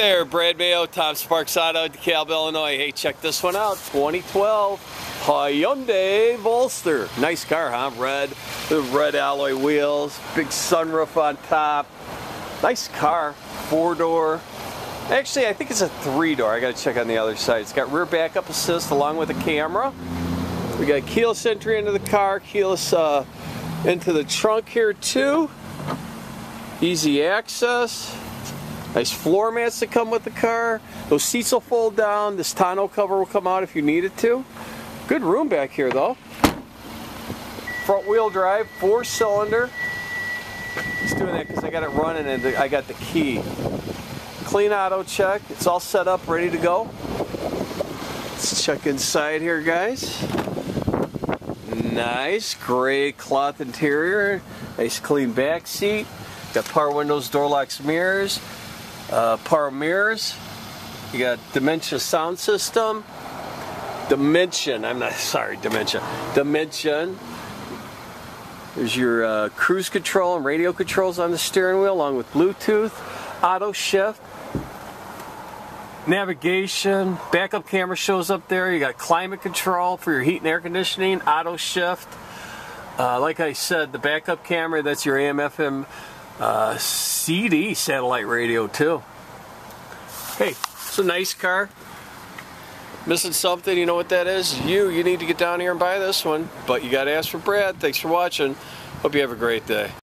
There, Brad Mayo, Tom Sparks Auto, DeKalb, Illinois. Hey, check this one out. 2012 Hyundai Veloster. Nice car, huh? Red, the red alloy wheels, big sunroof on top. Nice car, four door. Actually, I think it's a three door. I got to check on the other side. It's got rear backup assist along with a camera. We got keyless entry into the car, keyless uh, into the trunk here too. Easy access. Nice floor mats that come with the car. Those seats will fold down. This tonneau cover will come out if you need it to. Good room back here though. Front wheel drive, four cylinder. Just doing that because I got it running and I got the key. Clean auto check. It's all set up, ready to go. Let's check inside here, guys. Nice gray cloth interior. Nice clean back seat. Got power windows, door locks, mirrors uh, power mirrors. You got Dimension sound system. Dimension, I'm not sorry, Dimension. Dimension. There's your uh, cruise control and radio controls on the steering wheel, along with Bluetooth, auto shift, navigation, backup camera shows up there. You got climate control for your heat and air conditioning, auto shift. Uh, like I said, the backup camera, that's your AM FM uh, CD satellite radio too. Hey, it's a nice car. Missing something, you know what that is? You, you need to get down here and buy this one. But you got to ask for Brad. Thanks for watching. Hope you have a great day.